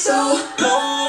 so long.